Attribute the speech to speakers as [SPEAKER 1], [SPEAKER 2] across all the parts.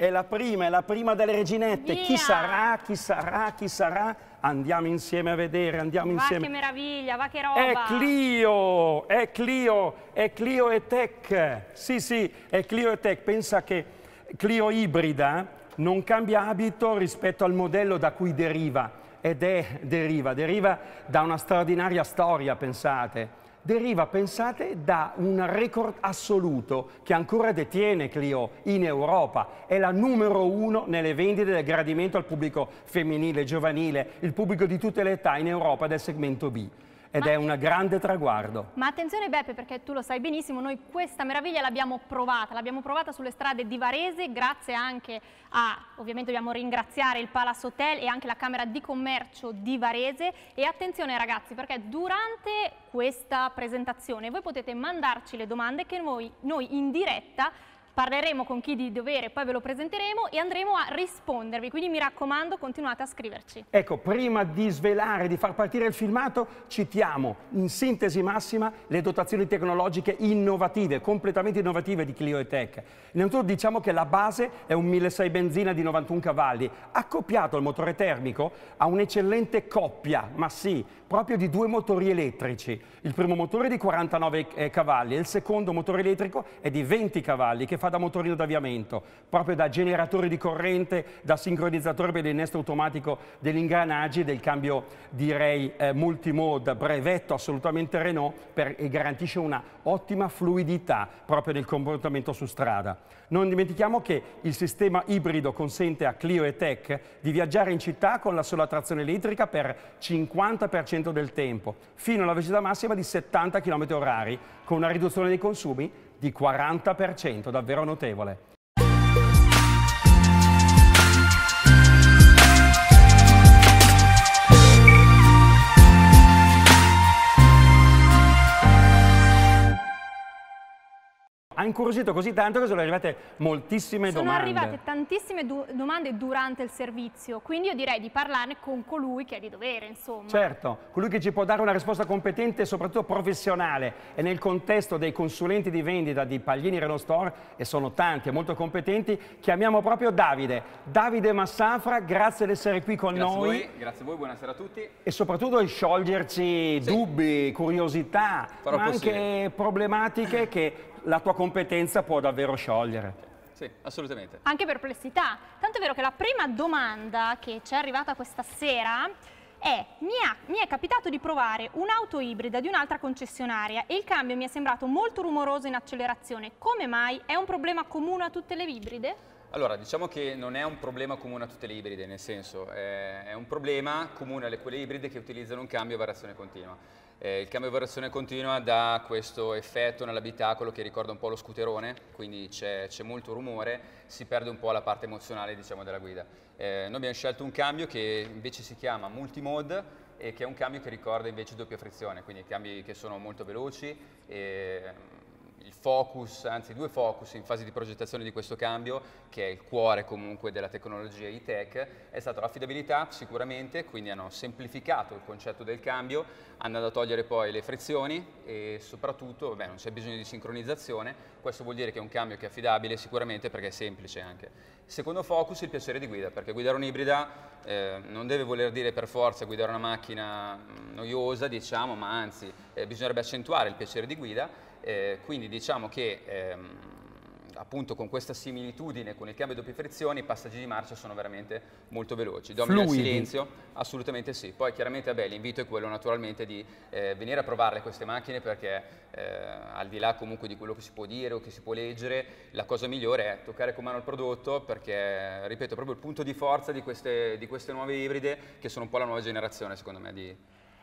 [SPEAKER 1] È la prima, è la prima delle reginette.
[SPEAKER 2] Via.
[SPEAKER 1] Chi sarà, chi sarà, chi sarà? Andiamo insieme a vedere, andiamo
[SPEAKER 2] Va
[SPEAKER 1] insieme.
[SPEAKER 2] che meraviglia, va che roba!
[SPEAKER 1] È Clio, è Clio, è Clio e Tech. Sì, sì, è Clio e Tech. Pensa che Clio ibrida non cambia abito rispetto al modello da cui deriva. Ed è, deriva, deriva da una straordinaria storia, pensate. Deriva, pensate, da un record assoluto che ancora detiene Clio in Europa. È la numero uno nelle vendite del gradimento al pubblico femminile, giovanile, il pubblico di tutte le età in Europa del segmento B ed
[SPEAKER 2] Ma-
[SPEAKER 1] è un grande traguardo.
[SPEAKER 2] Ma attenzione Beppe, perché tu lo sai benissimo, noi questa meraviglia l'abbiamo provata, l'abbiamo provata sulle strade di Varese, grazie anche a, ovviamente dobbiamo ringraziare il Palace Hotel e anche la Camera di Commercio di Varese e attenzione ragazzi, perché durante questa presentazione voi potete mandarci le domande che noi, noi in diretta parleremo con chi di dovere, poi ve lo presenteremo e andremo a rispondervi, quindi mi raccomando continuate a scriverci.
[SPEAKER 1] Ecco, prima di svelare, di far partire il filmato, citiamo in sintesi massima le dotazioni tecnologiche innovative, completamente innovative di Clio e Tech. Innanzitutto diciamo che la base è un 1600 benzina di 91 cavalli, accoppiato al motore termico a un'eccellente coppia, ma sì, proprio di due motori elettrici. Il primo motore è di 49 eh, cavalli e il secondo motore elettrico è di 20 cavalli che fa da motorino d'avviamento, proprio da generatore di corrente, da sincronizzatore per l'innesto automatico degli ingranaggi del cambio direi eh, multimode, brevetto assolutamente Renault per, e garantisce una ottima fluidità proprio nel comportamento su strada. Non dimentichiamo che il sistema ibrido consente a Clio e Tech di viaggiare in città con la sola trazione elettrica per 50% del tempo, fino alla velocità massima di 70 km h con una riduzione dei consumi di 40%, davvero notevole. Ha incuriosito così tanto che sono arrivate moltissime
[SPEAKER 2] Sono
[SPEAKER 1] domande.
[SPEAKER 2] arrivate tantissime du- domande durante il servizio, quindi io direi di parlarne con colui che è di dovere, insomma.
[SPEAKER 1] Certo, colui che ci può dare una risposta competente e soprattutto professionale e nel contesto dei consulenti di vendita di Paglini Renault Store, e sono tanti e molto competenti, chiamiamo proprio Davide. Davide Massafra, grazie di essere qui con
[SPEAKER 3] Grazie a
[SPEAKER 1] noi
[SPEAKER 3] voi, grazie a voi, buonasera a tutti.
[SPEAKER 1] e soprattutto di scioglierci dubbi, curiosità,
[SPEAKER 3] Farò
[SPEAKER 1] ma anche
[SPEAKER 3] possibile.
[SPEAKER 1] problematiche che la tua competenza può davvero sciogliere.
[SPEAKER 3] Sì, assolutamente.
[SPEAKER 2] Anche perplessità. Tanto è vero che la prima domanda che ci è arrivata questa sera è mi, ha- mi è capitato di provare un'auto ibrida di un'altra concessionaria e il cambio mi è sembrato molto rumoroso in accelerazione. Come mai? È un problema comune a tutte le ibride?
[SPEAKER 3] Allora, diciamo che non è un problema comune a tutte le ibride, nel senso è, è un problema comune alle quelle ibride che utilizzano un cambio a variazione continua. Eh, il cambio a variazione continua dà questo effetto nell'abitacolo che ricorda un po' lo scooterone, quindi c'è, molto rumore, si perde un po' la parte emozionale diciamo, della guida. Eh, noi abbiamo scelto un cambio che invece si chiama multimode e che è un cambio che ricorda invece doppia frizione, quindi cambi che sono molto veloci e il focus, anzi due focus in fase di progettazione di questo cambio, che è il cuore comunque della tecnologia e-tech, è stata l'affidabilità sicuramente, quindi hanno semplificato il concetto del cambio, hanno andato a togliere poi le frizioni e soprattutto vabbè, non c'è bisogno di sincronizzazione, questo vuol dire che è un cambio che è affidabile sicuramente perché è semplice anche. Secondo focus il piacere di guida, perché guidare un'ibrida eh, non deve voler dire per forza guidare una macchina mm, noiosa, diciamo, ma anzi eh, bisognerebbe accentuare il piacere di guida eh, quindi diciamo che ehm, appunto con questa similitudine con il cambio doppie frizioni i passaggi di marcia sono veramente molto veloci. Domina il
[SPEAKER 1] Fluidi.
[SPEAKER 3] silenzio? Assolutamente sì. Poi chiaramente vabbè, l'invito è quello naturalmente di eh, venire a provarle queste macchine perché eh, al di là comunque di quello che si può dire o che si può leggere, la cosa migliore è toccare con mano il prodotto perché, ripeto, è proprio il punto di forza di queste, di queste nuove ibride che sono un po' la nuova generazione secondo me di,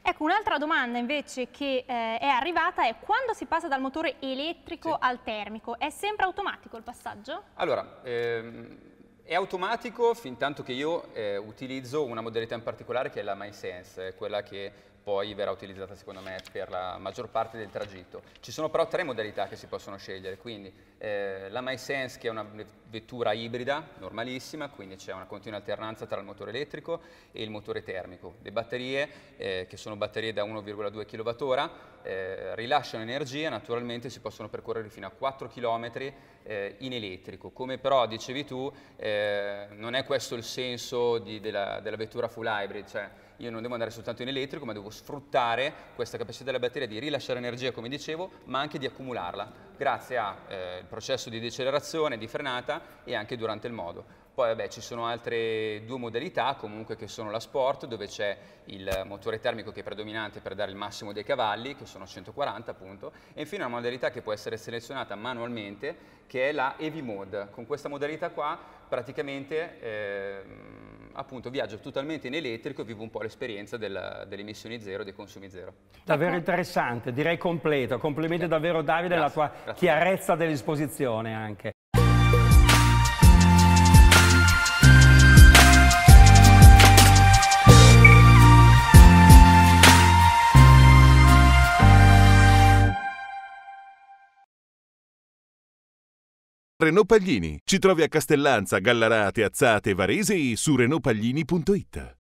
[SPEAKER 2] Ecco, un'altra domanda invece che eh, è arrivata è quando si passa dal motore elettrico
[SPEAKER 3] Sì.
[SPEAKER 2] al termico, è sempre automatico il passaggio?
[SPEAKER 3] Allora, ehm, è automatico fin tanto che io eh, utilizzo una modalità in particolare che è la MySense, quella che poi verrà utilizzata secondo me per la maggior parte del tragitto. Ci sono però tre modalità che si possono scegliere, quindi eh, la MySense che è una vettura ibrida normalissima, quindi c'è una continua alternanza tra il motore elettrico e il motore termico. Le batterie, eh, che sono batterie da 1,2 kWh, eh, rilasciano energia, naturalmente si possono percorrere fino a 4 km eh, in elettrico. Come però dicevi tu, eh, non è questo il senso di, della, della, vettura full hybrid, cioè io non devo andare soltanto in elettrico, ma devo sfruttare questa capacità della batteria di rilasciare energia, come dicevo, ma anche di accumularla, grazie al eh, processo di decelerazione, di frenata e anche durante il modo. Poi vabbè, ci sono altre due modalità comunque che sono la Sport dove c'è il motore termico che è predominante per dare il massimo dei cavalli che sono 140 appunto e infine una modalità che può essere selezionata manualmente che è la Heavy Mode. Con questa modalità qua praticamente eh, appunto viaggio totalmente in elettrico e vivo un po' l'esperienza delle emissioni zero, dei consumi zero.
[SPEAKER 1] Davvero interessante, direi completo. Complimenti davvero Davide grazie, la tua grazie. chiarezza dell'esposizione anche.
[SPEAKER 4] Renault Paglini. Ci trovi a Castellanza, Gallarate, Azzate e Varese su renaultpaglini.it.